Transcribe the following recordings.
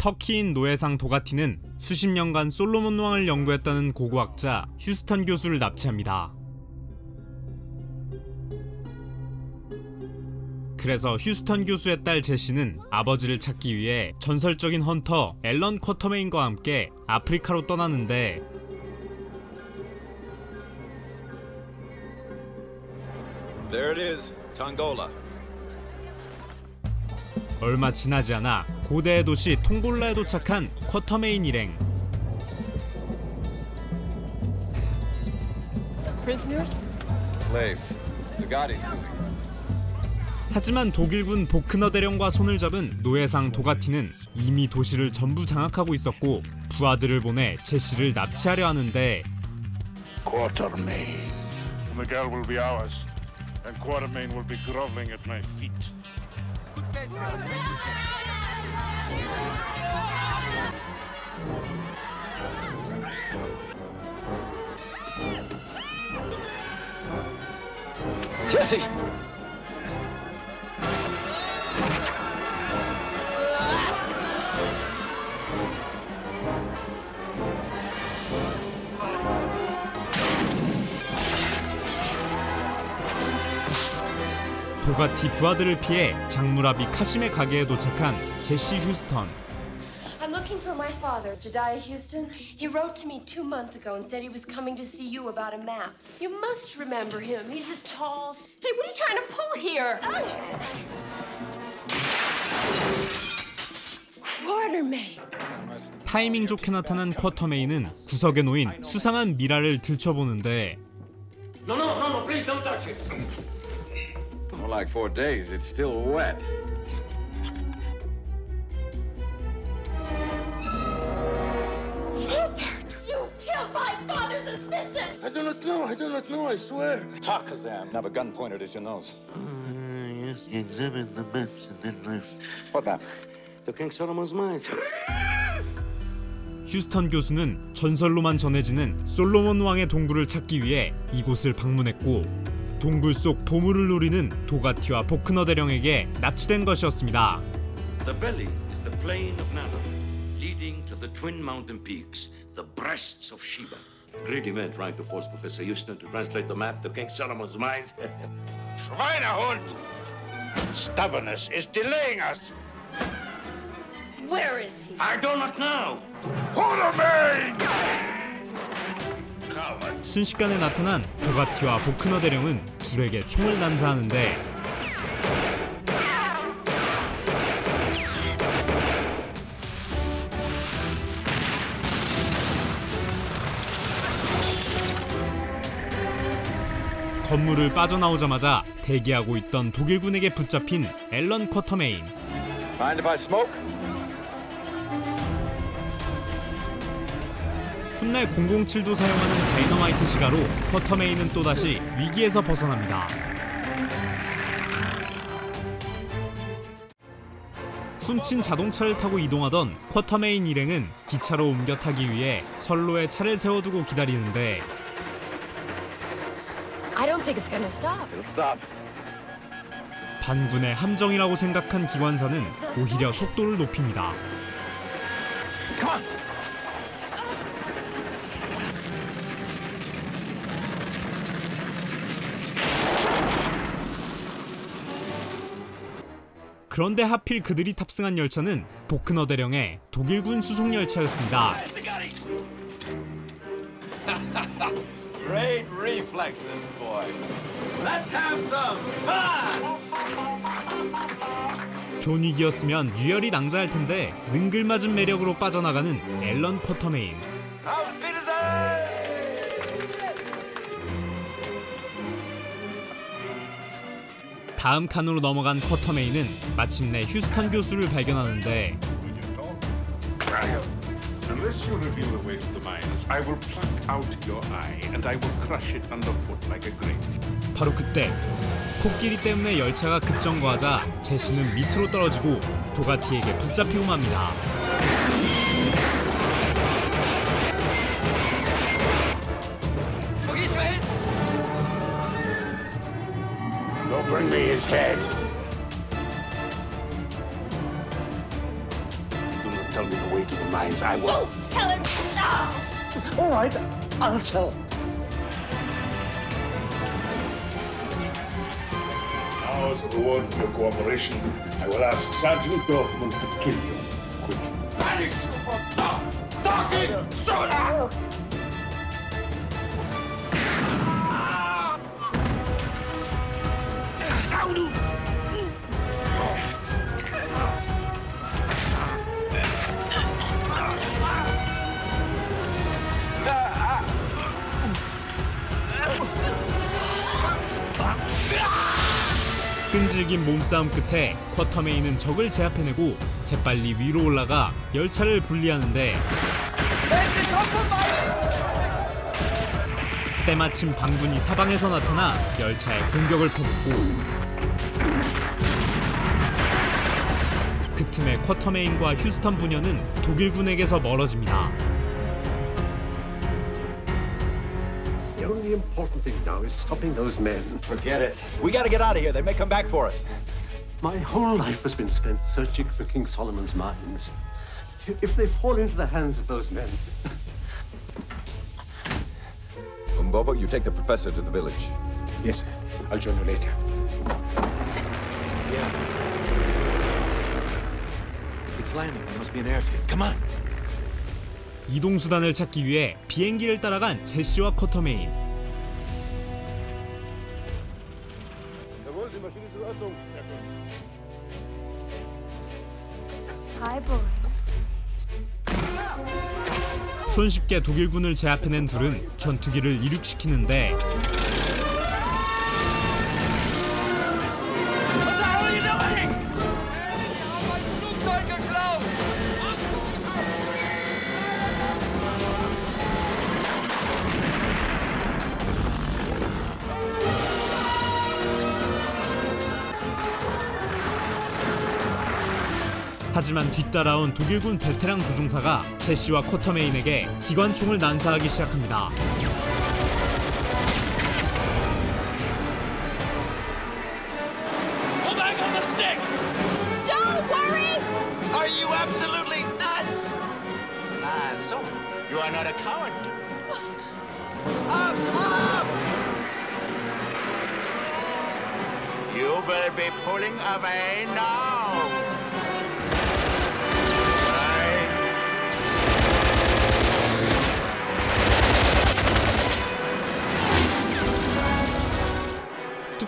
터키인 노예상 도가티는 수십 년간 솔로몬 왕을 연구했다는 고고학자 휴스턴 교수를 납치합니다. 그래서 휴스턴 교수의 딸 제시는 아버지를 찾기 위해 전설적인 헌터 앨런 쿼터메인과 함께 아프리카로 떠나는데 There it is, Tongola. 얼마 지나지 않아 고대의 도시 통골라에 도착한 쿼터메인 일행 Prisoners? Slaves. The Gaudis. 하지만 독일군 보크너 대령과 손을 잡은 노예상 도가티는 이미 도시를 전부 장악하고 있었고 부하들을 보내 제시를 납치하려 하는데 Jesse! 도가티 부하들을 피해 장무라비 카심의 가게에 도착한 제시 휴스턴 I'm looking for my father, Jediah Houston. He wrote to me two months ago and said he was coming to see you about a map. You must remember him. He's a tall. Hey, what are you trying to pull here? Quartermain. 타이밍 좋게 나타난 쿼터메인은 구석에 놓인 수상한 미라를 들춰보는데 No, no, no, no, please don't touch it. More like four days. It's still wet. You killed my father's assistant! I do not know. I do not know. I swear. Talk, Kazam. Have a gun pointed at your nose. yes, he examined the maps and then left. What map? The King Solomon's mines. 휴스턴 교수는 전설로만 전해지는 솔로몬 왕의 동굴을 찾기 위해 이곳을 방문했고 동굴 속 보물을 노리는 도가티와 보크너 대령에게 납치된 것이었습니다. The belly is the plain of Nana, leading to the twin mountain peaks, the breasts of Sheba. Great event trying to force Professor Houston to translate the map to King Solomon's mines. Schweinehund! Stubbornness is delaying us. Where is he? I do not know. Quatermain! Coward. 순식간에 나타난 도가티와 보크너 대령은 둘에게 총을 난사하는데 건물을 빠져나오자마자 대기하고 있던 독일군에게 붙잡힌 앨런 쿼터메인 훗날 007도 사용하는 다이너마이트 시가로 쿼터메인은 또다시 위기에서 벗어납니다. 훔친 자동차를 타고 이동하던 쿼터메인 일행은 기차로 옮겨 타기 위해 선로에 차를 세워두고 기다리는데 I don't think it's gonna stop. It'll stop. 반군의 함정이라고 생각한 기관사는 오히려 속도를 높입니다. 그런데 하필 그들이 탑승한 열차는 보크너 대령의 독일군 수송 열차였습니다. Great reflexes, boys. Let's have some fun! 존 윅이었으면 유혈이 낭자할 텐데 능글맞은 매력으로 빠져나가는 앨런 쿼터메인. 다음 칸으로 넘어간 쿼터메인은 마침내 휴스턴 교수를 발견하는데 Unless you reveal the way to the mines, I will pluck out your eye and I will crush it underfoot like a grape. 바로 그때 코끼리 때문에 열차가 급정거하자 제시는 밑으로 떨어지고 도가티에게 붙잡히고 맙니다. His head. Do not tell me the way to the mines. I will. Don't tell him now! All right, I'll tell. Now, as a reward for your cooperation, I will ask Sergeant Dorfman to kill you. Quickly. 끈질긴 몸싸움 끝에 쿼터메인은 적을 제압해내고 재빨리 위로 올라가 열차를 분리하는데 때마침 방군이 사방에서 나타나 열차에 공격을 퍼붓고 그 틈에 쿼터메인과 휴스턴 부녀는 독일군에게서 멀어집니다. The only important thing now is stopping those men. Forget it. We gotta get out of here. They may come back for us. My whole life has been spent searching for King Solomon's mines. If they fall into the hands of those men, Umbobo, you take the professor to the village. Yes. I'll join you later. Yeah. It's landing. There must be an airfield. Come on. 이동 수단을 찾기 위해 비행기를 따라간 제시와 boy. 손쉽게 독일군을 제압해낸 둘은 전투기를 이륙시키는데 하지만 뒤따라온 독일군 베테랑 조종사가 제시와 쿼터메인에게 기관총을 난사하기 시작합니다. Ah! You will be pulling away now.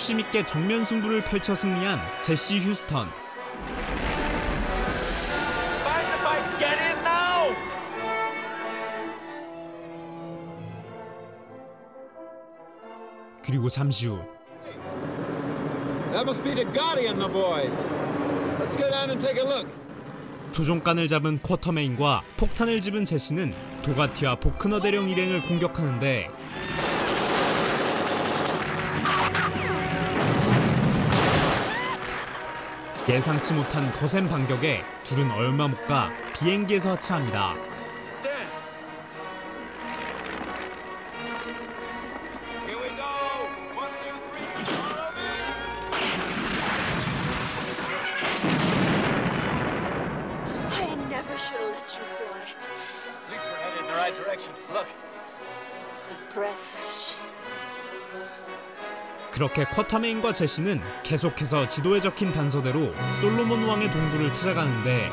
뚝심 있게 정면 승부를 펼쳐 승리한 제시 휴스턴. 그리고 잠시 후 That must be the Gotti and the boys. Let's go down and take a look. 조종관을 잡은 쿼터메인과 폭탄을 집은 제시는 도가티와 보크너 대령 일행을 공격하는데 예상치 못한 거센 반격에 둘은 얼마 못 가 비행기에서 하차합니다. 그렇게 쿼터메인과 제시는 계속해서 지도에 적힌 단서대로 솔로몬 왕의 동굴을 찾아가는데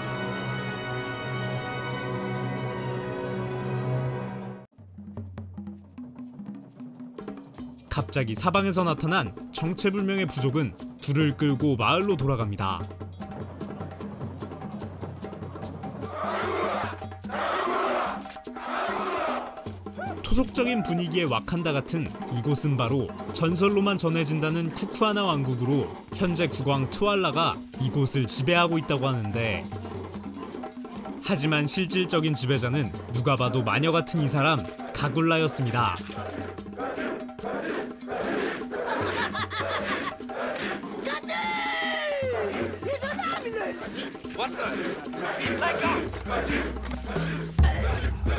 갑자기 사방에서 나타난 정체불명의 부족은 둘을 끌고 마을로 돌아갑니다. 토속적인 분위기의 와칸다 같은 이곳은 바로 전설로만 전해진다는 쿠쿠아나 왕국으로 현재 국왕 투알라가 이곳을 지배하고 있다고 하는데 하지만 실질적인 지배자는 누가 봐도 마녀 같은 이 사람 가굴라였습니다.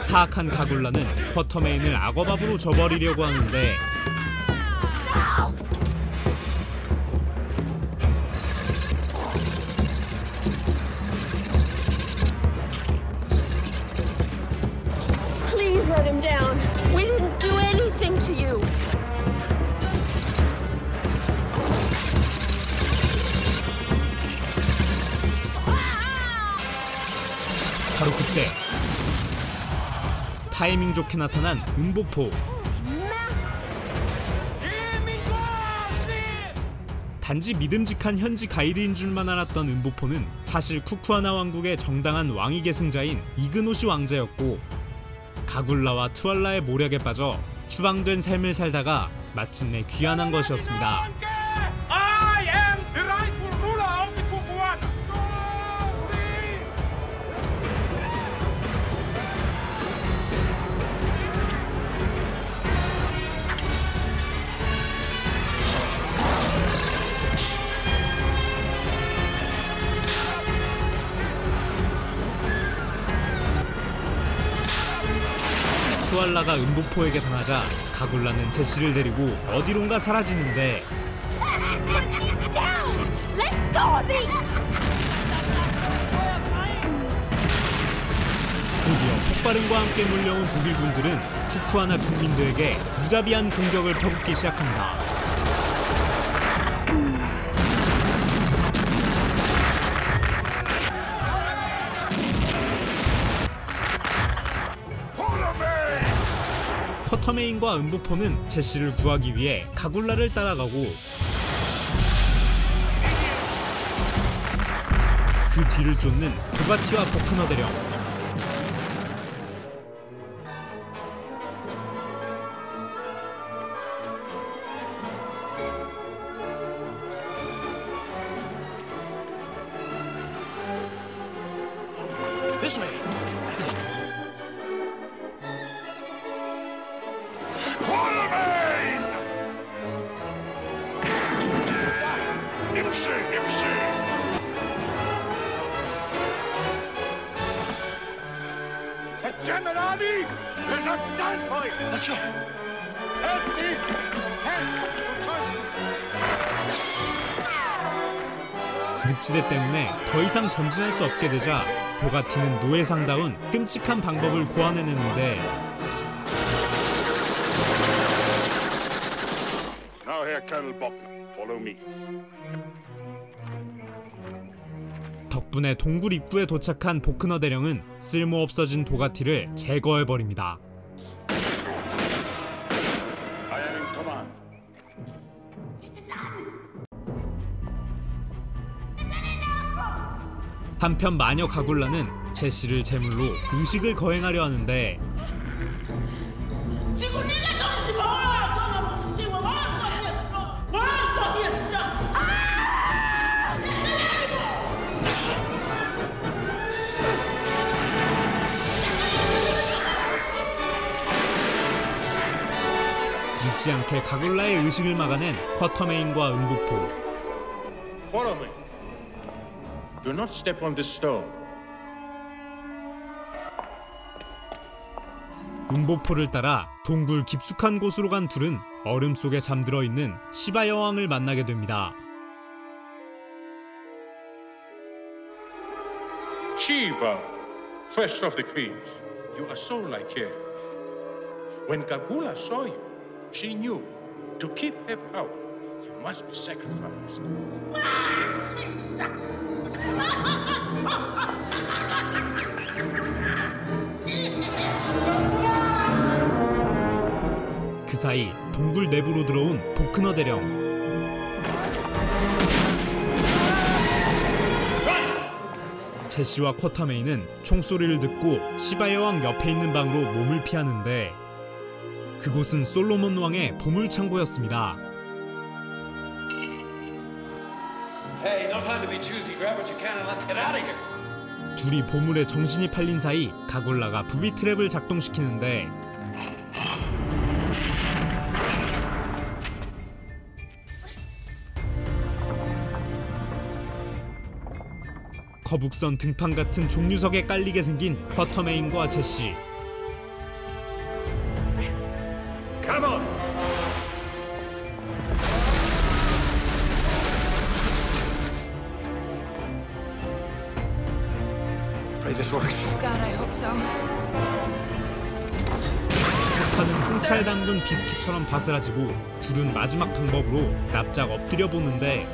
사악한 가굴라는 쿼터메인을 악어밥으로 줘버리려고 하는데 타이밍 좋게 나타난 음보포 단지 믿음직한 현지 가이드인 줄만 알았던 음보포는 사실 쿠쿠아나 왕국의 정당한 왕위 계승자인 이그노시 왕자였고 가굴라와 투알라의 모략에 빠져 추방된 삶을 살다가 마침내 귀환한 것이었습니다. 투알라가 음보포에게 당하자 가굴라는 제시를 데리고 어디론가 사라지는데! 곧이어 폭발음과 함께 몰려온 독일군들은 쿠쿠아나 국민들에게 무자비한 공격을 퍼붓기 시작합니다. 커터메인과 음보포는 제시를 구하기 위해 가굴라를 따라가고 그 뒤를 쫓는 도가티와 보크너 대령 The German army will not stand for it! Let's go. Help me! Help! 늑지대 때문에 더 이상 전진할 수 없게 되자 도가티는 노예상다운 끔찍한 방법을 고안해내는데 Now, Herr Colonel Bockner, follow me. 덕분에 동굴 입구에 도착한 보크너 대령은 쓸모없어진 도가티를 제거해버립니다. 한편 마녀 가굴라는 제시를 제물로 의식을 거행하려 하는데 잊지 않게 가굴라의 의식을 막아낸 쿼터메인과 음부포 Follow me. Do not step on this stone. 음보포를 따라 동굴 깊숙한 곳으로 간 둘은 얼음 속에 잠들어 있는 시바 여왕을 만나게 됩니다. Chiba, first of the queens, you are so like her. When Gagula saw you, she knew to keep her power, you must be sacrificed. 그 사이 동굴 내부로 들어온 보크너 대령 제시와 쿼터메이는 총소리를 듣고 시바 여왕 옆에 있는 방으로 몸을 피하는데 그곳은 솔로몬 왕의 보물 창고였습니다. Hey, no time to be choosy. Grab what you can and let's get out of here. 둘이 보물에 정신이 팔린 사이 가골라가 부비 트랩을 작동시키는데 거북선 등판 같은 종류석에 깔리게 생긴 쿼터메인과 제시 Pray this works. God, I hope so. 착하는 홍차에 담근 비스킷처럼 바스라지고 둘은 마지막 방법으로 납작 엎드려 보는데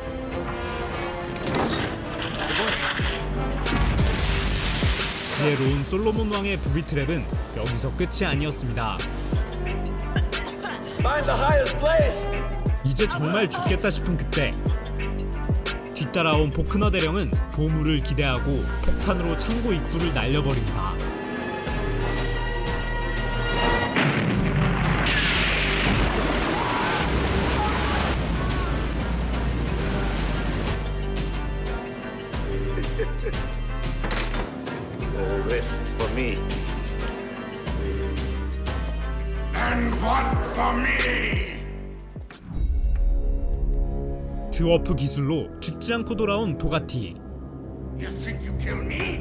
지혜로운 솔로몬 왕의 부비 트랩은 여기서 끝이 아니었습니다. Find the highest place. 이제 정말 죽겠다 싶은 그때 뒤따라온 보크너 대령은 보물을 기대하고 폭탄으로 창고 입구를 날려버립니다. 드워프 기술로 죽지 않고 돌아온 도가티. You think you kill me?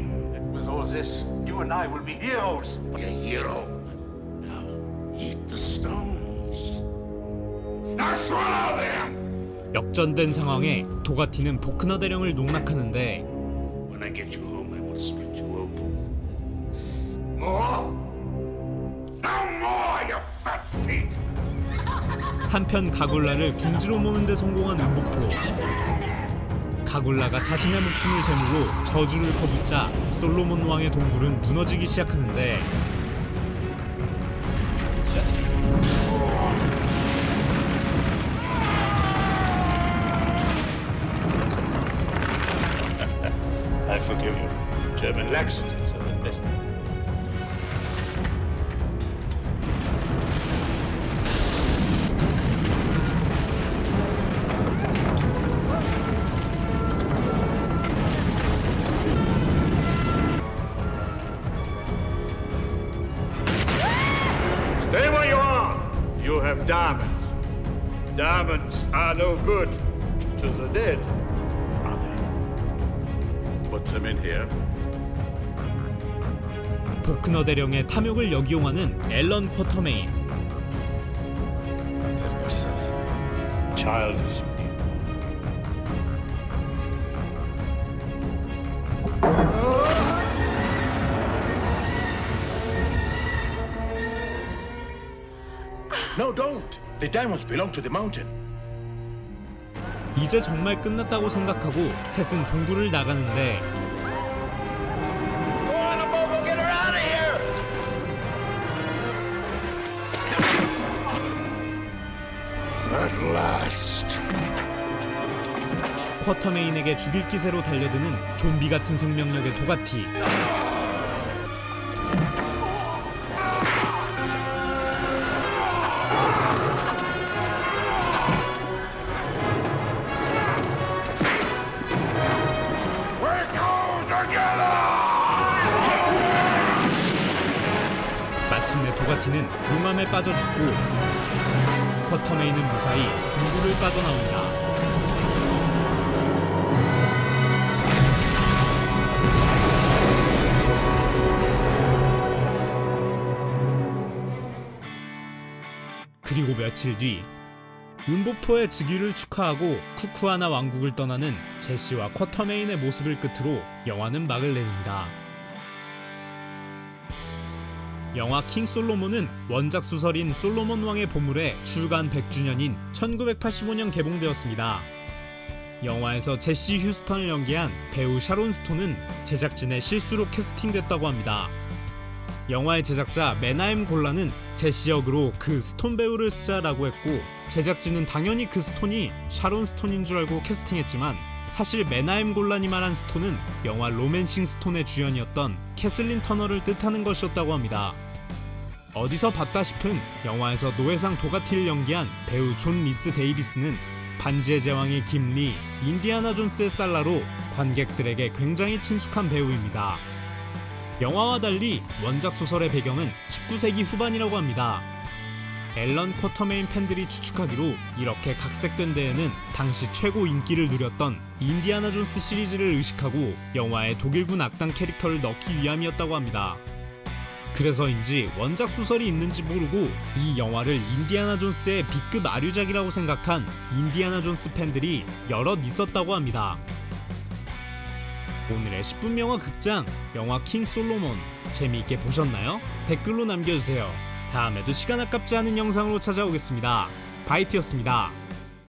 With all this, you and I will be heroes. Be a hero. Now eat the stones. Now swallow them! 역전된 상황에 도가티는 보크너 대령을 농락하는데 When I get you home, I will split you open. More? No more, you fat pig! 한편 가굴라를 궁지로 모는 데 성공한 음복포. 가굴라가 자신의 목숨을 제물로 저주를 퍼붓자 솔로몬 왕의 동굴은 무너지기 시작하는데 I forgive you. German laxatives Diamonds are no good to the dead, are they? Put them in here. 보크너 대령의 탐욕을 역이용하는 앨런 쿼터메인. Childish. No, don't. The diamonds belong to the mountain. 이제 정말 끝났다고 생각하고 셋은 동굴을 나가는데. 쿼터메인에게 죽일 기세로 달려드는 좀비 같은 생명력의 도가티. 마침내 도가티는 용암에 빠져 죽고 쿼터메인은 무사히 동굴을 빠져나옵니다. 그리고 며칠 뒤 음보포의 즉위를 축하하고 쿠쿠아나 왕국을 떠나는 제시와 쿼터메인의 모습을 끝으로 영화는 막을 내립니다. 영화 킹 솔로몬은 원작 소설인 솔로몬 왕의 보물의 출간 100주년인 1985년 개봉되었습니다. 영화에서 제시 휴스턴을 연기한 배우 샤론 스톤은 제작진의 실수로 캐스팅됐다고 합니다. 영화의 제작자 메나임 골라는 제시 역으로 그 스톤 배우를 쓰자라고 했고 제작진은 당연히 그 스톤이 샤론 스톤인 줄 알고 캐스팅했지만 사실 메나임 골란이 말한 스톤은 영화 로맨싱 스톤의 주연이었던 캐슬린 터너를 뜻하는 것이었다고 합니다. 어디서 봤다 싶은 영화에서 노예상 도가티를 연기한 배우 존 리스 데이비스는 반지의 제왕의 김리, 인디아나 존스의 살라로 관객들에게 굉장히 친숙한 배우입니다. 영화와 달리 원작 소설의 배경은 19세기 후반이라고 합니다. 앨런 쿼터메인 팬들이 추측하기로 이렇게 각색된 데에는 당시 최고 인기를 누렸던 인디아나 존스 시리즈를 의식하고 영화에 독일군 악당 캐릭터를 넣기 위함이었다고 합니다. 그래서인지 원작 소설이 있는지 모르고 이 영화를 인디아나 존스의 B급 아류작이라고 생각한 인디아나 존스 팬들이 여럿 있었다고 합니다. 오늘의 10분 영화 극장 영화 킹 솔로몬 재미있게 보셨나요? 댓글로 남겨주세요. 다음에도 시간 아깝지 않은 영상으로 찾아오겠습니다. 바이트였습니다.